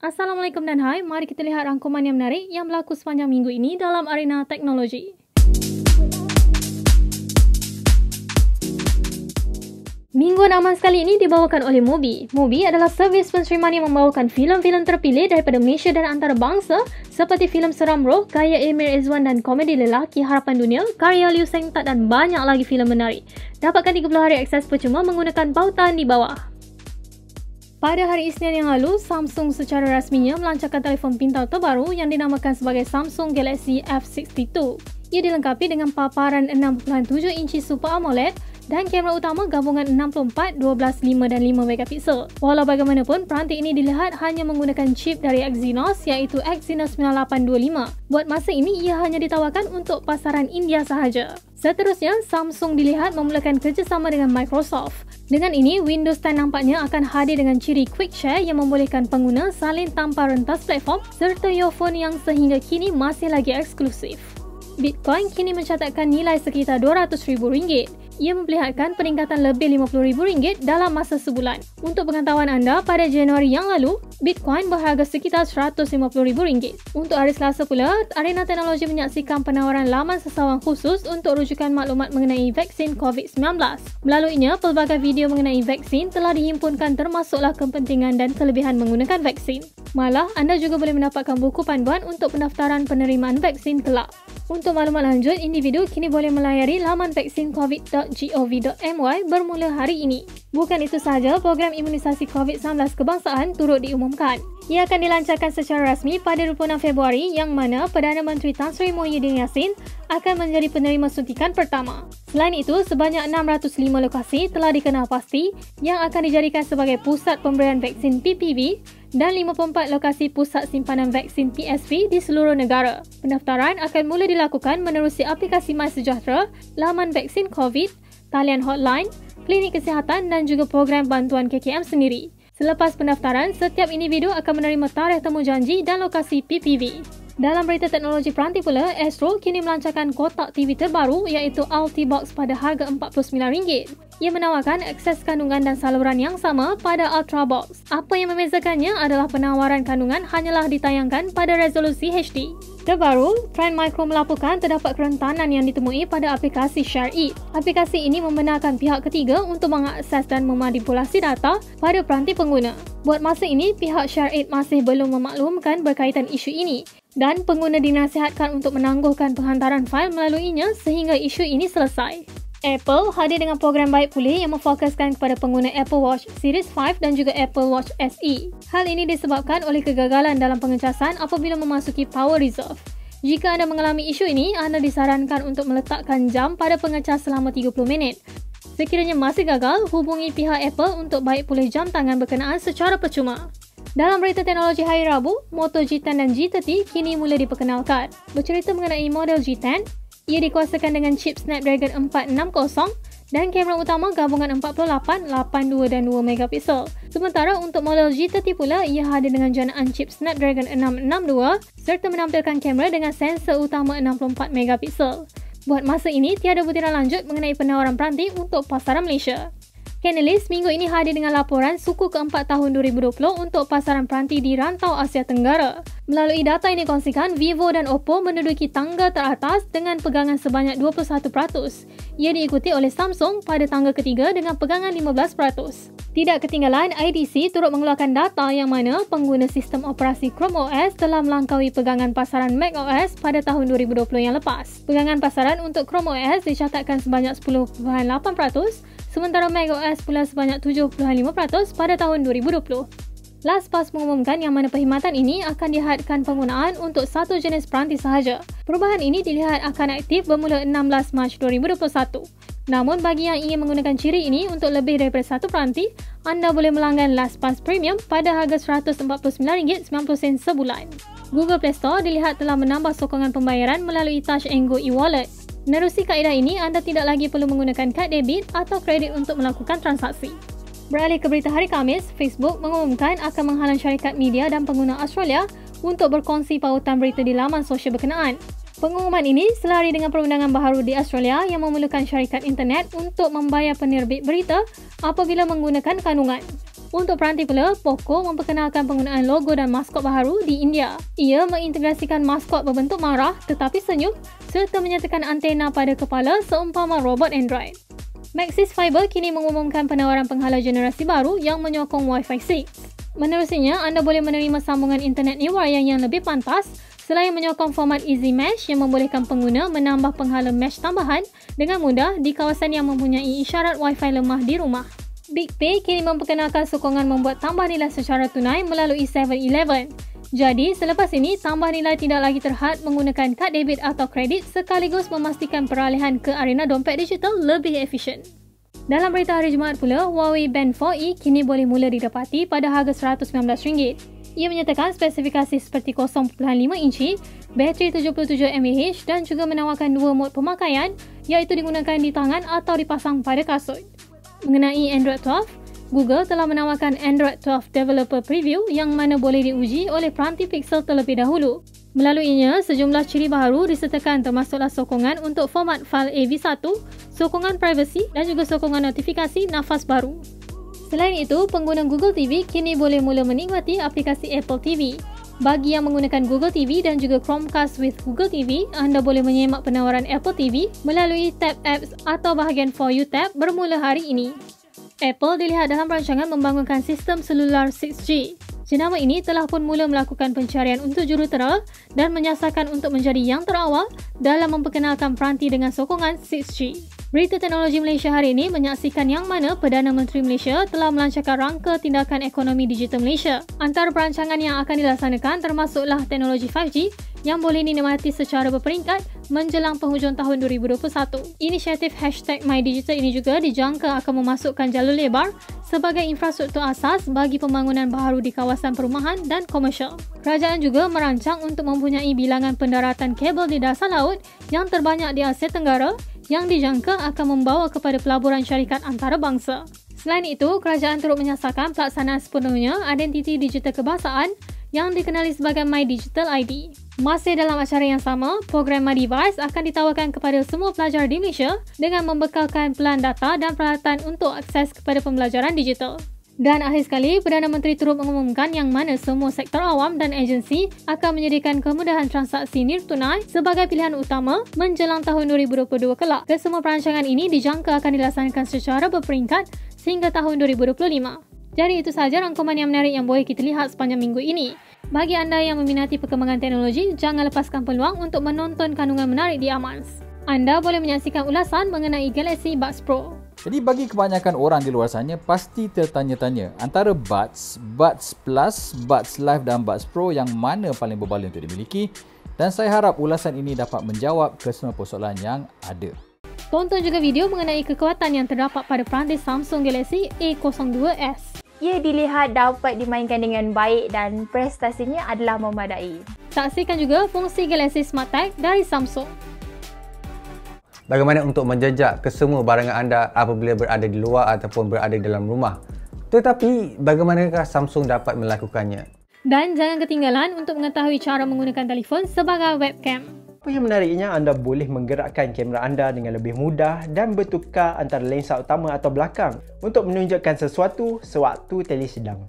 Assalamualaikum dan hai, mari kita lihat rangkuman yang menarik yang berlaku sepanjang minggu ini dalam arena teknologi. Mingguan aman sekali ini dibawakan oleh Mobi. Mobi adalah servis pensyariman yang membawakan filem-filem terpilih daripada Malaysia dan antarabangsa seperti filem seram roh, gaya Emir Izwan dan komedi lelaki harapan dunia, karya Liu Seng Tat dan banyak lagi filem menarik. Dapatkan 30 hari akses percuma menggunakan pautan di bawah. Pada hari Isnin yang lalu, Samsung secara rasminya melancarkan telefon pintar terbaru yang dinamakan sebagai Samsung Galaxy F62. Ia dilengkapi dengan paparan 6.7 inci Super AMOLED dan kamera utama gabungan 64, 12, 5 dan 5 megapiksel. Walau bagaimanapun, peranti ini dilihat hanya menggunakan chip dari Exynos iaitu Exynos 9825. Buat masa ini, ia hanya ditawarkan untuk pasaran India sahaja. Seterusnya, Samsung dilihat memulakan kerjasama dengan Microsoft. Dengan ini, Windows 10 nampaknya akan hadir dengan ciri Quick Share yang membolehkan pengguna salin tanpa rentas platform serta earphone yang sehingga kini masih lagi eksklusif. Bitcoin kini mencatatkan nilai sekitar RM200,000 ia memperlihatkan peningkatan lebih RM50,000 dalam masa sebulan. Untuk pengetahuan anda, pada Januari yang lalu, Bitcoin berharga sekitar RM150,000. Untuk hari Selasa pula, Arena Teknologi menyaksikan penawaran laman sesawan khusus untuk rujukan maklumat mengenai vaksin COVID-19. Melaluinya, pelbagai video mengenai vaksin telah dihimpunkan termasuklah kepentingan dan kelebihan menggunakan vaksin. Malah, anda juga boleh mendapatkan buku panduan untuk pendaftaran penerimaan vaksin kelak. Untuk maklumat lanjut, individu kini boleh melayari laman vaksincovid.gov.my bermula hari ini. Bukan itu sahaja, program imunisasi COVID-19 kebangsaan turut diumumkan. Ia akan dilancarkan secara rasmi pada 26 Februari yang mana Perdana Menteri Tan Sri Muhyiddin Yassin akan menjadi penerima suntikan pertama. Selain itu, sebanyak 605 lokasi telah dikenal pasti yang akan dijadikan sebagai pusat pemberian vaksin PPV dan 54 lokasi pusat simpanan vaksin PSV di seluruh negara. Pendaftaran akan mula dilakukan menerusi aplikasi MySejahtera, laman vaksin COVID, talian hotline, klinik kesihatan dan juga program bantuan KKM sendiri. Selepas pendaftaran, setiap individu akan menerima tarikh temu janji dan lokasi PPV. Dalam berita teknologi peranti pula, Astro kini melancarkan kotak TV terbaru iaitu Ultibox pada harga RM49. Ia menawarkan akses kandungan dan saluran yang sama pada Ultrabox. Apa yang membezakannya adalah penawaran kandungan hanyalah ditayangkan pada resolusi HD. Terbaru, Trend Micro melaporkan terdapat kerentanan yang ditemui pada aplikasi ShareIt. Aplikasi ini membenarkan pihak ketiga untuk mengakses dan memanipulasi data pada peranti pengguna. Buat masa ini, pihak ShareIt masih belum memaklumkan berkaitan isu ini dan pengguna dinasihatkan untuk menangguhkan penghantaran fail melaluinya sehingga isu ini selesai. Apple hadir dengan program baik pulih yang memfokuskan kepada pengguna Apple Watch Series 5 dan juga Apple Watch SE. Hal ini disebabkan oleh kegagalan dalam pengecasan apabila memasuki power reserve. Jika anda mengalami isu ini, anda disarankan untuk meletakkan jam pada pengecas selama 30 minit. Sekiranya masih gagal, hubungi pihak Apple untuk baik pulih jam tangan berkenaan secara percuma. Dalam berita teknologi hari Rabu, Moto G10 dan G30 kini mula diperkenalkan. Bercerita mengenai model G10, ia dikuasakan dengan chip Snapdragon 460 dan kamera utama gabungan 48, 82 dan 2 megapiksel. Sementara untuk model G30 pula, ia hadir dengan janaan chip Snapdragon 662 serta menampilkan kamera dengan sensor utama 64 megapiksel. Buat masa ini, tiada butiran lanjut mengenai penawaran peranti untuk pasaran Malaysia. Canalys minggu ini hadir dengan laporan suku keempat tahun 2020 untuk pasaran peranti di rantau Asia Tenggara. Melalui data ini dikongsikan, Vivo dan Oppo menduduki tangga teratas dengan pegangan sebanyak 21%. Ia diikuti oleh Samsung pada tangga ketiga dengan pegangan 15%. Tidak ketinggalan, IDC turut mengeluarkan data yang mana pengguna sistem operasi Chrome OS telah melangkaui pegangan pasaran Mac OS pada tahun 2020 yang lepas. Pegangan pasaran untuk Chrome OS dicatatkan sebanyak 10.8%, sementara macOS pula sebanyak 7.5% pada tahun 2020. LastPass mengumumkan yang mana perkhidmatan ini akan dihadkan penggunaan untuk satu jenis peranti sahaja. Perubahan ini dilihat akan aktif bermula 16 Mac 2021. Namun bagi yang ingin menggunakan ciri ini untuk lebih daripada satu peranti, anda boleh melanggan LastPass Premium pada harga RM149.90 sebulan. Google Play Store dilihat telah menambah sokongan pembayaran melalui Touch Go e-wallet Menerusi kaedah ini, anda tidak lagi perlu menggunakan kad debit atau kredit untuk melakukan transaksi. Beralih ke berita hari Kamis, Facebook mengumumkan akan menghalang syarikat media dan pengguna Australia untuk berkongsi pautan berita di laman sosial berkenaan. Pengumuman ini selari dengan perundangan baharu di Australia yang memerlukan syarikat internet untuk membayar penerbit berita apabila menggunakan kandungan. Untuk peranti pula, Poco memperkenalkan penggunaan logo dan maskot baru di India. Ia mengintegrasikan maskot berbentuk marah tetapi senyum serta menyatakan antena pada kepala seumpama robot Android. Maxis Fiber kini mengumumkan penawaran penghala generasi baru yang menyokong Wi-Fi 6. Menerusinya, anda boleh menerima sambungan internet newwire yang lebih pantas selain menyokong format Easy Mesh yang membolehkan pengguna menambah penghala mesh tambahan dengan mudah di kawasan yang mempunyai isyarat Wi-Fi lemah di rumah. Big Pay kini memperkenalkan sokongan membuat tambah nilai secara tunai melalui 7-Eleven. Jadi, selepas ini, tambah nilai tidak lagi terhad menggunakan kad debit atau kredit sekaligus memastikan peralihan ke arena dompet digital lebih efisien. Dalam berita hari Jumaat pula, Huawei Band 4e kini boleh mula didapati pada harga RM119. Ia menyatakan spesifikasi seperti 0.5 inci, bateri 77 mAh dan juga menawarkan dua mod pemakaian iaitu digunakan di tangan atau dipasang pada kasut. Mengenai Android 12, Google telah menawarkan Android 12 Developer Preview yang mana boleh diuji oleh peranti Pixel terlebih dahulu. Melaluinya, sejumlah ciri baru disertakan termasuklah sokongan untuk format file AV1, sokongan privacy dan juga sokongan notifikasi nafas baru. Selain itu, pengguna Google TV kini boleh mula menikmati aplikasi Apple TV. Bagi yang menggunakan Google TV dan juga Chromecast with Google TV, anda boleh menyemak penawaran Apple TV melalui tab apps atau bahagian For You tab bermula hari ini. Apple dilihat dalam rancangan membangunkan sistem selular 6G. Jenama ini telah pun mula melakukan pencarian untuk jurutera dan menyasarkan untuk menjadi yang terawal dalam memperkenalkan peranti dengan sokongan 6G. Berita Teknologi Malaysia hari ini menyaksikan yang mana Perdana Menteri Malaysia telah melancarkan rangka tindakan ekonomi digital Malaysia. Antara perancangan yang akan dilaksanakan termasuklah teknologi 5G yang boleh dinikmati secara berperingkat menjelang penghujung tahun 2021. Inisiatif hashtag MyDigital ini juga dijangka akan memasukkan jalur lebar sebagai infrastruktur asas bagi pembangunan baru di kawasan perumahan dan komersial. Kerajaan juga merancang untuk mempunyai bilangan pendaratan kabel di dasar laut yang terbanyak di Asia Tenggara yang dijangka akan membawa kepada pelaburan syarikat antarabangsa. Selain itu, kerajaan turut menyasarkan pelaksanaan sepenuhnya identiti digital kebangsaan yang dikenali sebagai My Digital ID. Masih dalam acara yang sama, program My Device akan ditawarkan kepada semua pelajar di Malaysia dengan membekalkan pelan data dan peralatan untuk akses kepada pembelajaran digital. Dan akhir sekali, Perdana Menteri turut mengumumkan yang mana semua sektor awam dan agensi akan menyediakan kemudahan transaksi nir tunai sebagai pilihan utama menjelang tahun 2022 kelak. Kesemua perancangan ini dijangka akan dilaksanakan secara berperingkat sehingga tahun 2025. Jadi itu sahaja rangkuman yang menarik yang boleh kita lihat sepanjang minggu ini. Bagi anda yang meminati perkembangan teknologi, jangan lepaskan peluang untuk menonton kandungan menarik di Amans. Anda boleh menyaksikan ulasan mengenai Galaxy Buds Pro. Jadi bagi kebanyakan orang di luar sana pasti tertanya-tanya antara Buds, Buds Plus, Buds Live dan Buds Pro yang mana paling berbaloi untuk dimiliki dan saya harap ulasan ini dapat menjawab kesemua persoalan yang ada. Tonton juga video mengenai kekuatan yang terdapat pada peranti Samsung Galaxy A02s. Ia dilihat dapat dimainkan dengan baik dan prestasinya adalah memadai. Saksikan juga fungsi Galaxy Smart Tag dari Samsung bagaimana untuk menjejak kesemua barangan anda apabila berada di luar ataupun berada di dalam rumah. Tetapi bagaimanakah Samsung dapat melakukannya? Dan jangan ketinggalan untuk mengetahui cara menggunakan telefon sebagai webcam. Apa yang menariknya anda boleh menggerakkan kamera anda dengan lebih mudah dan bertukar antara lensa utama atau belakang untuk menunjukkan sesuatu sewaktu tele sedang.